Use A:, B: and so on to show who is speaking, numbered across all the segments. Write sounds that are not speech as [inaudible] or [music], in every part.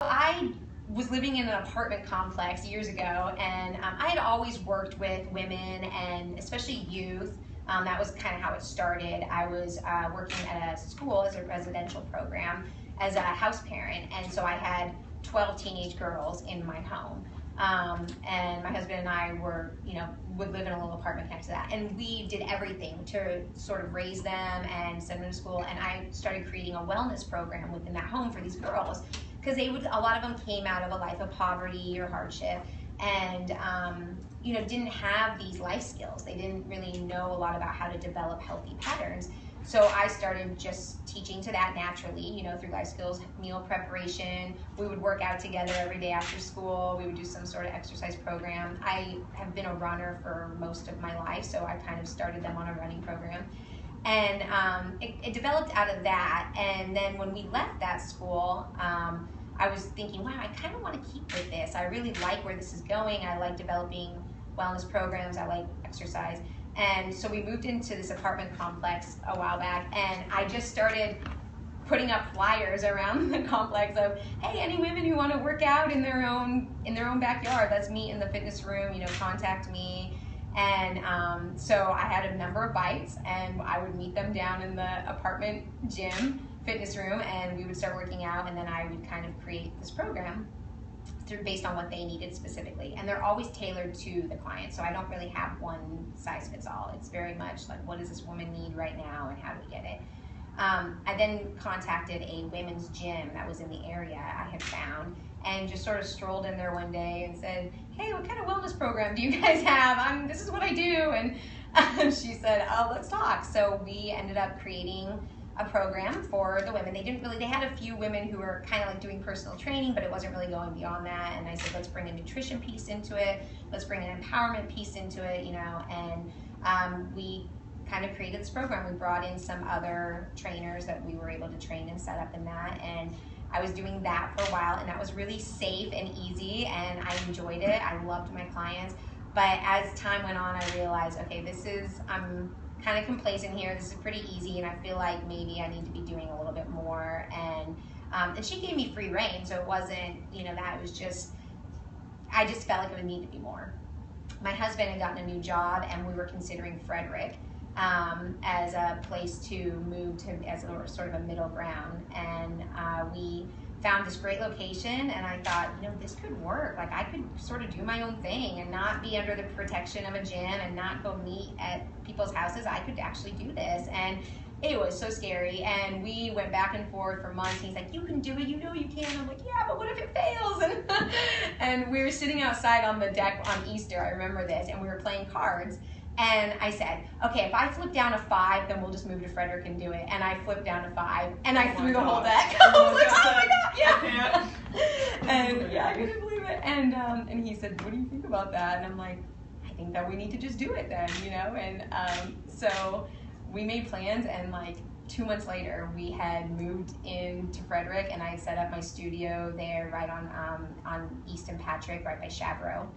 A: I was living in an apartment complex years ago, and um, I had always worked with women and especially youth. Um, that was kind of how it started. I was uh, working at a school as a residential program as a house parent, and so I had 12 teenage girls in my home. Um, and my husband and I were, you know, would live in a little apartment next to that. And we did everything to sort of raise them and send them to school. And I started creating a wellness program within that home for these girls because they would, a lot of them came out of a life of poverty or hardship and, um, you know, didn't have these life skills. They didn't really know a lot about how to develop healthy patterns. So I started just teaching to that naturally, you know, through life skills, meal preparation. We would work out together every day after school. We would do some sort of exercise program. I have been a runner for most of my life, so I kind of started them on a running program. And um, it, it, developed out of that. And then when we left that school, um, I was thinking, wow, I kind of want to keep with this. I really like where this is going. I like developing wellness programs. I like exercise. And so we moved into this apartment complex a while back, and I just started putting up flyers around [laughs] the complex of, hey, any women who want to work out in their own in their own backyard, let's meet in the fitness room. You know, contact me. And um, so I had a number of bites, and I would meet them down in the apartment gym, fitness room, and we would start working out, and then I would kind of create this program through based on what they needed specifically. And they're always tailored to the client. So I don't really have one size fits all. It's very much like what does this woman need right now and how do we get it. Um, I then contacted a women's gym that was in the area I had found and just sort of strolled in there one day and said, "Hey, what kind of wellness program do you [laughs] guys have? I'm, this is what I do." And she said, "Oh, let's talk." So we ended up creating a program for the women. They didn't really, they had a few women who were kind of like doing personal training, but it wasn't really going beyond that. And I said, let's bring a nutrition piece into it. Let's bring an empowerment piece into it, you know, and um, we kind of created this program. We brought in some other trainers that we were able to train and set up in that. And I was doing that for a while, and that was really safe and easy, and I enjoyed it. I loved my clients. But as time went on, I realized, okay, this is, I'm kind of complacent here. This is pretty easy, and I feel like maybe I need to be doing a little bit more. And um, and she gave me free reign, so it wasn't you know that it was just I just felt like it would need to be more. My husband had gotten a new job, and we were considering Frederick um, as a place to move to as a sort of a middle ground, and uh, we found this great location and I thought, you know, this could work. Like I could sort of do my own thing and not be under the protection of a gym and not go meet at people's houses. I could actually do this. And it was so scary. And we went back and forth for months. He's like, you can do it. You know you can. I'm like, yeah, but what if it fails? And, [laughs] and we were sitting outside on the deck on Easter. I remember this. And we were playing cards. And I said, okay, if I flip down a five, then we'll just move to Frederick and do it. And I flipped down a five, and I oh threw the whole deck. [laughs] I was like, oh my god, yeah. [laughs] and yeah, I couldn't believe it. And um, and he said, what do you think about that? And I'm like, I think that we need to just do it then, you know. And um, so we made plans, and like two months later, we had moved into Frederick, and I set up my studio there, right on um, on Easton Patrick, right by Chavreau,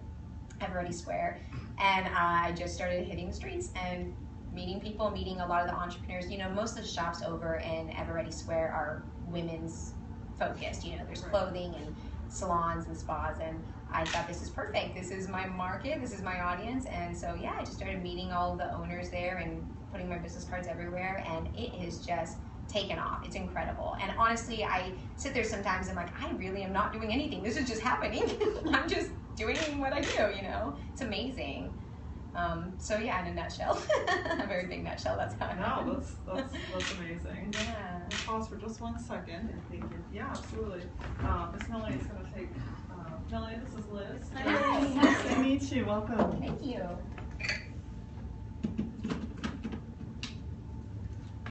A: Everedy Square and I just started hitting the streets and meeting people, meeting a lot of the entrepreneurs. You know, most of the shops over in Everedy Square are women's focused. You know, there's clothing and salons and spas, and I thought this is perfect. This is my market. This is my audience, and so yeah, I just started meeting all the owners there and putting my business cards everywhere, and it is just taken off. It's incredible. And honestly, I sit there sometimes and like, I really am not doing anything. This is just happening. [laughs] I'm just doing what I do, you know? It's amazing. Um, so yeah, in a nutshell, [laughs] a very big nutshell. That's how.
B: No, that's that's that's amazing. [laughs] Yeah. We'll pause for just one second. Thank you. Yeah, absolutely. Um, Miss Melanie is going to take. Uh, Melanie, this is Liz.
C: Hi. Nice to meet you. Welcome.
A: Thank you.